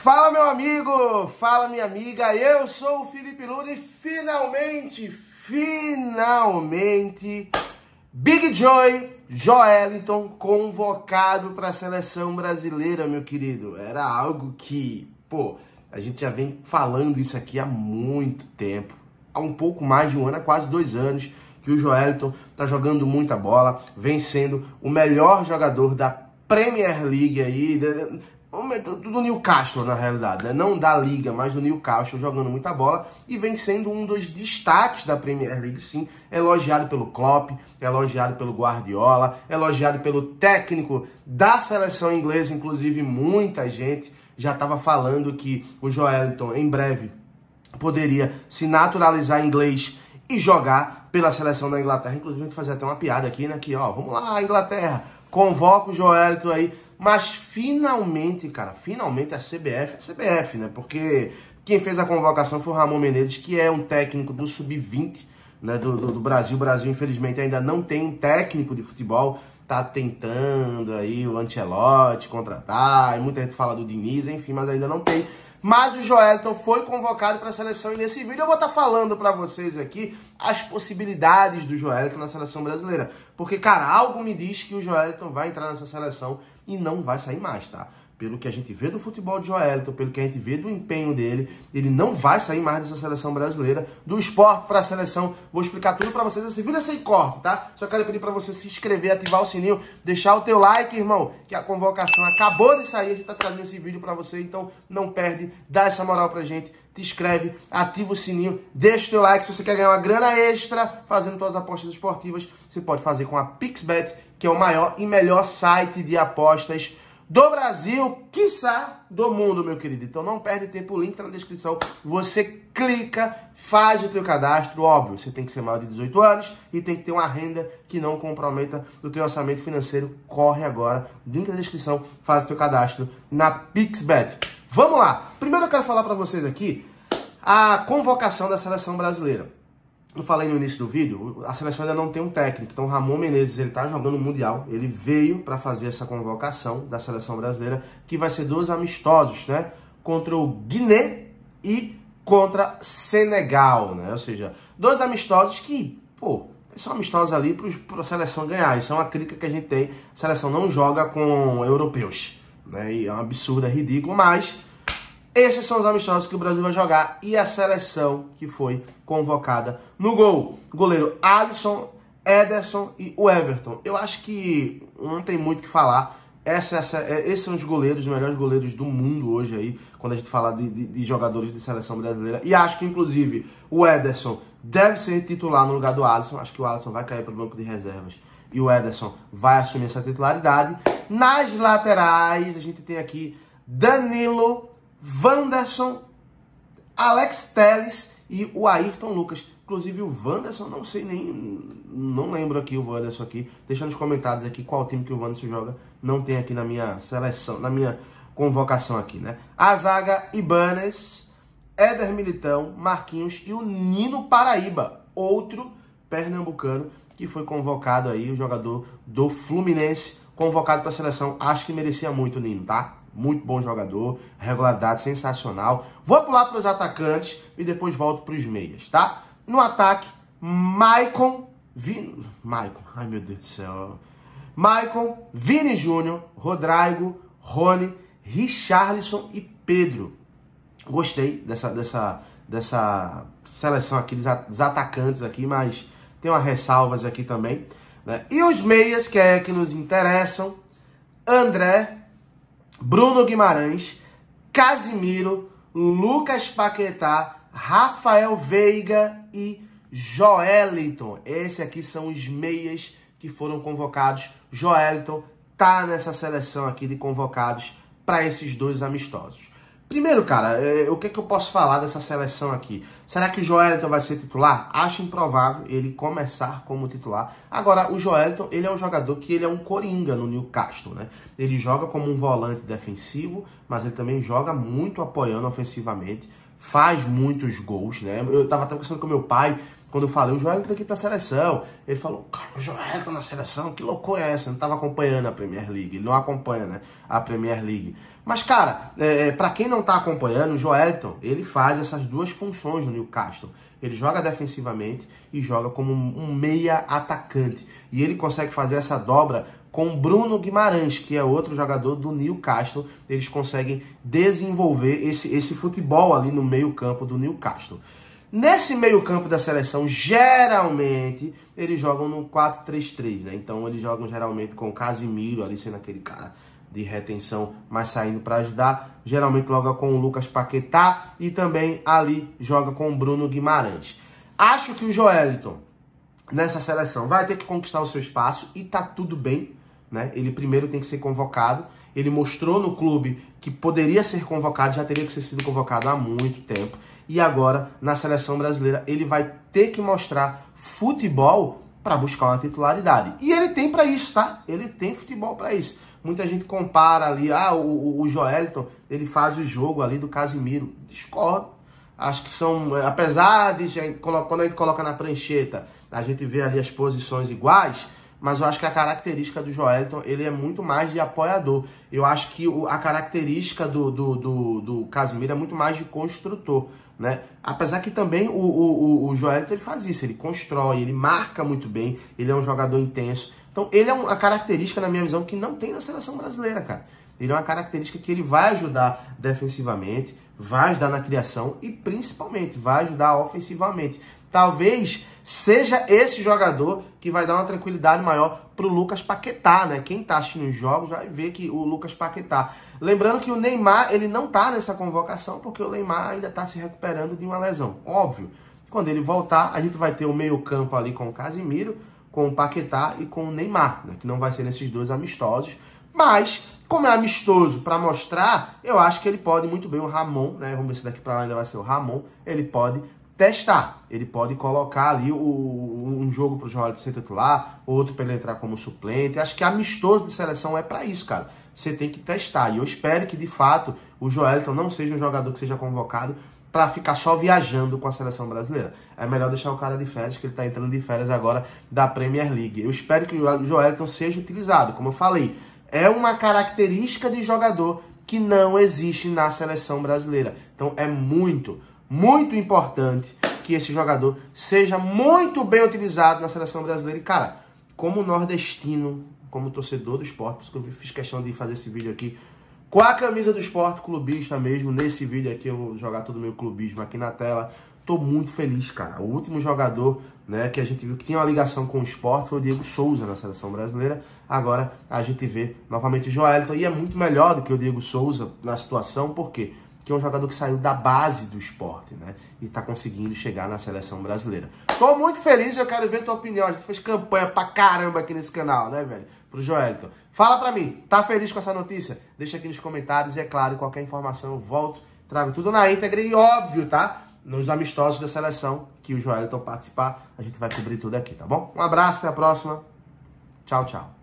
Fala meu amigo, fala minha amiga, eu sou o Felipe Lula e finalmente, finalmente, Big Joy Joeliton convocado para a seleção brasileira, meu querido. Era algo que, pô, a gente já vem falando isso aqui há muito tempo, há um pouco mais de um ano, há quase dois anos que o Joeliton tá jogando muita bola, vem sendo o melhor jogador da Premier League aí, do Newcastle, na realidade, né? não da Liga, mas do Newcastle, jogando muita bola e vem sendo um dos destaques da Premier League, sim, elogiado pelo Klopp, elogiado pelo Guardiola, elogiado pelo técnico da seleção inglesa, inclusive muita gente já estava falando que o Joelinton em breve poderia se naturalizar inglês e jogar pela seleção da Inglaterra, inclusive a gente fazer até uma piada aqui, né, que ó, vamos lá, Inglaterra, convoca o Joelinton aí mas finalmente, cara, finalmente a CBF, a CBF, né? Porque quem fez a convocação foi o Ramon Menezes, que é um técnico do Sub-20 né, do, do, do, Brasil. O Brasil, infelizmente, ainda não tem um técnico de futebol. Tá tentando aí o Ancelotti contratar, e muita gente fala do Diniz, enfim, mas ainda não tem. Mas o Joelton foi convocado para a seleção e nesse vídeo eu vou estar tá falando para vocês aqui as possibilidades do Joelton na seleção brasileira. Porque, cara, algo me diz que o Joelton vai entrar nessa seleção e não vai sair mais, tá? Pelo que a gente vê do futebol de Joelton, pelo que a gente vê do empenho dele, ele não vai sair mais dessa seleção brasileira, do esporte para a seleção. Vou explicar tudo para vocês nesse vídeo sem corte, tá? Só quero pedir para você se inscrever, ativar o sininho, deixar o teu like, irmão, que a convocação acabou de sair, a gente tá trazendo esse vídeo para você, então não perde, dá essa moral pra gente, te inscreve, ativa o sininho, deixa o teu like. Se você quer ganhar uma grana extra fazendo suas apostas esportivas, você pode fazer com a PixBet, que é o maior e melhor site de apostas do Brasil, quiçá do mundo, meu querido. Então não perde tempo, o link tá na descrição. Você clica, faz o teu cadastro, óbvio, você tem que ser maior de 18 anos e tem que ter uma renda que não comprometa o teu orçamento financeiro. Corre agora, link na descrição, faz o teu cadastro na PixBet. Vamos lá. Primeiro eu quero falar para vocês aqui a convocação da seleção brasileira eu falei no início do vídeo, a seleção ainda não tem um técnico. Então, Ramon Menezes, ele tá jogando o Mundial. Ele veio para fazer essa convocação da seleção brasileira, que vai ser dois amistosos, né? Contra o Guiné e contra Senegal, né? Ou seja, dois amistosos que, pô, são amistosos ali para a seleção ganhar. Isso é uma crítica que a gente tem. A seleção não joga com europeus, né? E é um absurdo, é ridículo, mas esses são os amistosos que o Brasil vai jogar e a seleção que foi convocada no gol. Goleiro Alisson, Ederson e o Everton. Eu acho que não tem muito o que falar. Essa, essa, é, esses são os goleiros, os melhores goleiros do mundo hoje aí, quando a gente fala de, de, de jogadores de seleção brasileira. E acho que, inclusive, o Ederson deve ser titular no lugar do Alisson. Acho que o Alisson vai cair para o banco de reservas e o Ederson vai assumir essa titularidade. Nas laterais, a gente tem aqui Danilo, Wanderson, Alex Teles e o Ayrton Lucas. Inclusive o Wanderson, não sei nem, não lembro aqui o Wanderson aqui. Deixa nos comentários aqui qual time que o Wanderson joga. Não tem aqui na minha seleção, na minha convocação aqui, né? A zaga Ibanez, Éder Militão, Marquinhos e o Nino Paraíba, outro pernambucano que foi convocado aí, o jogador do Fluminense, convocado para a seleção. Acho que merecia muito o Nino, tá? Muito bom jogador, regularidade sensacional. Vou pular para os atacantes e depois volto para os meias, tá? No ataque, Maicon, Vini, Maicon, ai meu Deus do céu. Maicon, Vini Júnior, Rodrigo, Rony, Richarlison e Pedro. Gostei dessa, dessa, dessa seleção aqui dos atacantes aqui, mas tem umas ressalvas aqui também. Né? E os meias, que é que nos interessam, André, Bruno Guimarães, Casimiro, Lucas Paquetá, Rafael Veiga e Joeliton. Esse aqui são os meias que foram convocados. Joeliton tá nessa seleção aqui de convocados para esses dois amistosos. Primeiro, cara, é, o que, é que eu posso falar dessa seleção aqui? Será que o Joelton vai ser titular? Acho improvável ele começar como titular. Agora, o Joelton, ele é um jogador que ele é um coringa no Newcastle, né? Ele joga como um volante defensivo, mas ele também joga muito apoiando ofensivamente, faz muitos gols, né? Eu tava até conversando com meu pai, quando eu falei, o Joelito aqui pra seleção. Ele falou, cara, o Joelito na seleção, que loucura é essa? Eu não tava acompanhando a Premier League. Ele não acompanha, né, a Premier League. Mas, cara, é, é para quem não tá acompanhando, o Joelton, ele faz essas duas funções no Newcastle. Ele joga defensivamente e joga como um meia atacante. E ele consegue fazer essa dobra com Bruno Guimarães, que é outro jogador do Newcastle. Eles conseguem desenvolver esse, esse futebol ali no meio-campo do Newcastle. Nesse meio-campo da seleção, geralmente eles jogam no 4-3-3, né? Então eles jogam geralmente com Casimiro ali sendo aquele cara de retenção, mas saindo para ajudar. Geralmente logo com o Lucas Paquetá e também ali joga com o Bruno Guimarães. Acho que o Joeliton nessa seleção vai ter que conquistar o seu espaço e tá tudo bem, né? Ele primeiro tem que ser convocado. Ele mostrou no clube que poderia ser convocado, já teria que ser sido convocado há muito tempo e agora na seleção brasileira ele vai ter que mostrar futebol para buscar uma titularidade. E ele tem para isso, tá? Ele tem futebol para isso. Muita gente compara ali, ah, o, o Joelton, ele faz o jogo ali do Casimiro. Discordo. Acho que são, apesar de quando a gente coloca na prancheta, a gente vê ali as posições iguais, mas eu acho que a característica do Joelton, ele é muito mais de apoiador. Eu acho que a característica do, do, do, do Casimiro é muito mais de construtor. Né? Apesar que também o, o, o Joelito ele faz isso, ele constrói, ele marca muito bem, ele é um jogador intenso. Então ele é uma característica, na minha visão, que não tem na seleção brasileira, cara. Ele é uma característica que ele vai ajudar defensivamente, vai ajudar na criação e principalmente vai ajudar ofensivamente. Talvez seja esse jogador que vai dar uma tranquilidade maior para o Lucas Paquetá, né? Quem está assistindo os jogos vai ver que o Lucas Paquetá. Lembrando que o Neymar ele não está nessa convocação porque o Neymar ainda está se recuperando de uma lesão. Óbvio. Quando ele voltar, a gente vai ter o meio campo ali com o Casimiro, com o Paquetá e com o Neymar, né? que não vai ser nesses dois amistosos. Mas, como é amistoso para mostrar, eu acho que ele pode muito bem, o Ramon, né? Vamos ver se daqui para lá ainda vai ser o Ramon, ele pode testar. Ele pode colocar ali o, um jogo para o Joelito ser titular, outro para ele entrar como suplente. Acho que amistoso de seleção é para isso, cara. Você tem que testar. E eu espero que, de fato, o Joelton não seja um jogador que seja convocado para ficar só viajando com a seleção brasileira. É melhor deixar o cara de férias, que ele está entrando de férias agora da Premier League. Eu espero que o Joelton seja utilizado. Como eu falei, é uma característica de jogador que não existe na seleção brasileira. Então é muito, muito importante que esse jogador seja muito bem utilizado na seleção brasileira. E, cara, como nordestino, como torcedor do esporte, por isso que eu fiz questão de fazer esse vídeo aqui, com a camisa do esporte clubista mesmo, nesse vídeo aqui eu vou jogar todo o meu clubismo aqui na tela. Tô muito feliz, cara. O último jogador né, que a gente viu que tinha uma ligação com o esporte foi o Diego Souza na seleção brasileira. Agora a gente vê novamente o Joelton e é muito melhor do que o Diego Souza na situação, por quê? que é um jogador que saiu da base do esporte, né? E está conseguindo chegar na seleção brasileira. Tô muito feliz eu quero ver tua opinião. A gente fez campanha pra caramba aqui nesse canal, né, velho? Pro Joelton. Fala pra mim, tá feliz com essa notícia? Deixa aqui nos comentários e, é claro, qualquer informação eu volto, trago tudo na íntegra e, óbvio, tá? Nos amistosos da seleção que o Joelton participar, a gente vai cobrir tudo aqui, tá bom? Um abraço, até a próxima. Tchau, tchau.